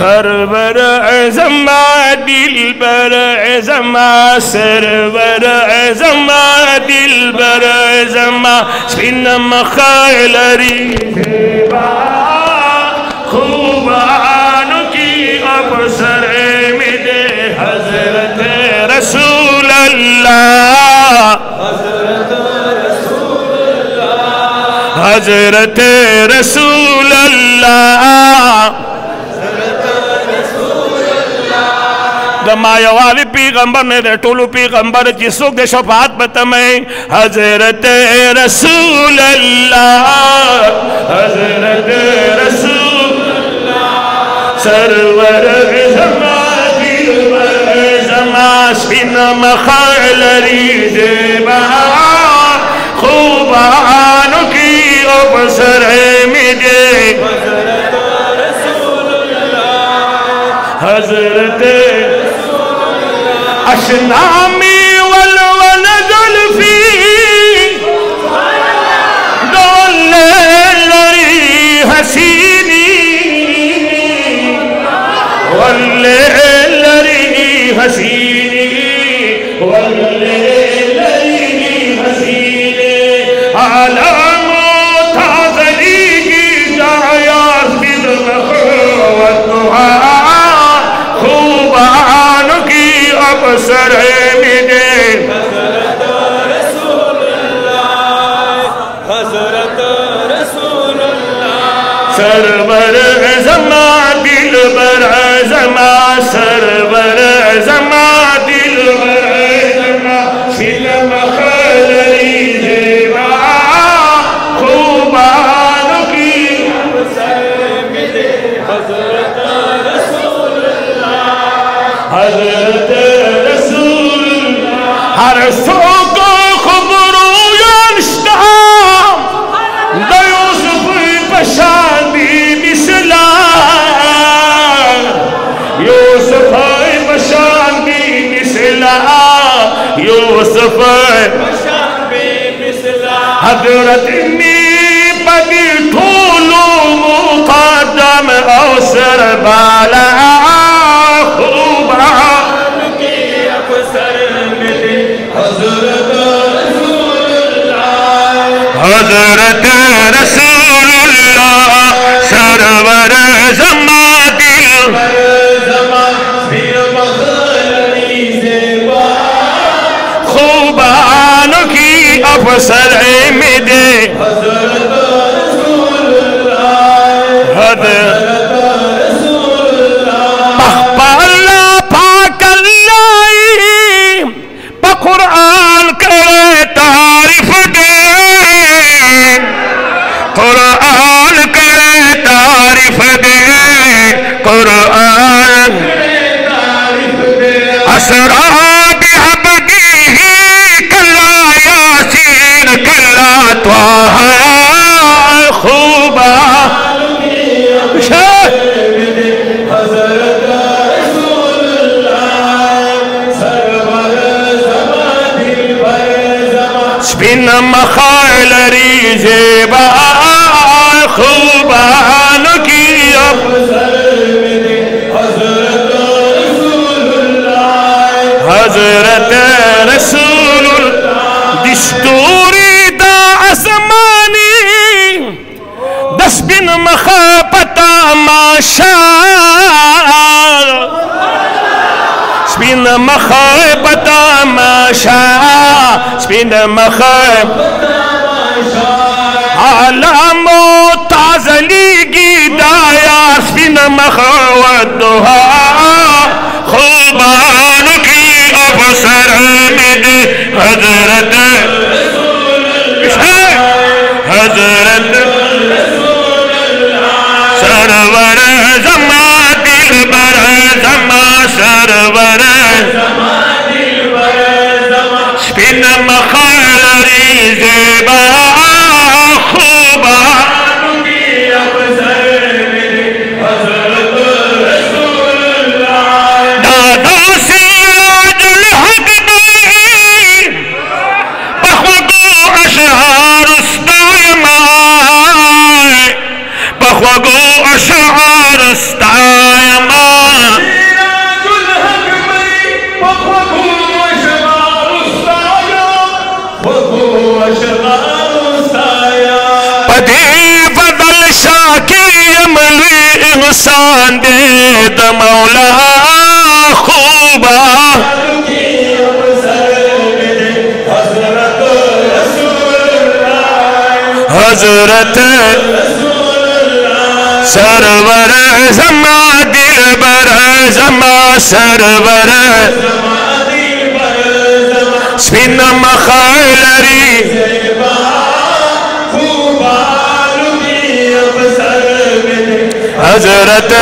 سرور زما دل بر زما سرور زما دل بر زما سپین مخالری خوبانو کی افسر دے حضرت رسول اللہ حضرت رسول اللہ دما یوالی پیغمبر نے دے ٹولو پیغمبر چی سوک دے شفاعت بتمائی حضرت رسول اللہ حضرت رسول اللہ سرور زمانی دیور زمان سپین مخال رید بہا خوبانو کی اپسر میں دے حضرت رسول اللہ حضرت رسول اللہ أشنامي والولد الفي دول اللي هسيني والليل اللي هسيني والليل اللي هسيني على سرور زما دل بر زما سرور زما دل بر زما. فیلم خلری زیبا خوبانو کی حضرت رسول حضرت رسول سوق خبرو مصطفیٰ حضرت انی پدی ٹھولو مقدم اوسر بالا الله. حضرت رسول فصل عمدي حضرت رسول الله سپین مخال ریجے با خوبان کی حضرت رسول دستوری دا اسمانی دس بن مخا پتا ماشا سپین مخاپتا ماشا سپین مخاپتا عالمو تازلیگی دایا سپین مخودها خوبانو کی افسر میں حضرت حضرت حضرت سرور अमली دل بر हज़रत سرور जमा سرور سپینم خای حضرت